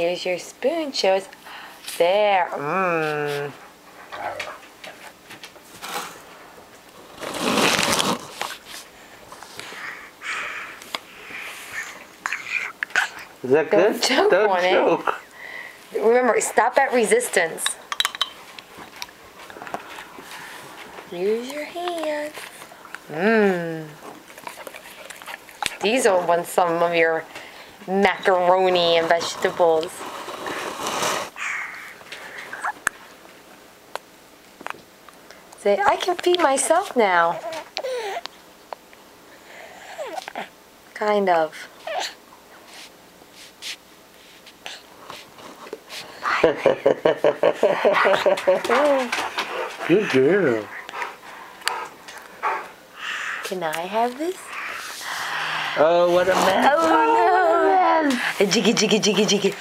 Here's your spoon. Us. There. Mmm. Is that Don't good? choke Don't on it. choke. Remember, stop at resistance. Use your hands. Mmm. These are one some of your macaroni and vegetables. Say, I can feed myself now. Kind of. Good girl. Can I have this? Oh, what a mess. Oh no! 아, 지기 지기 지기 지기.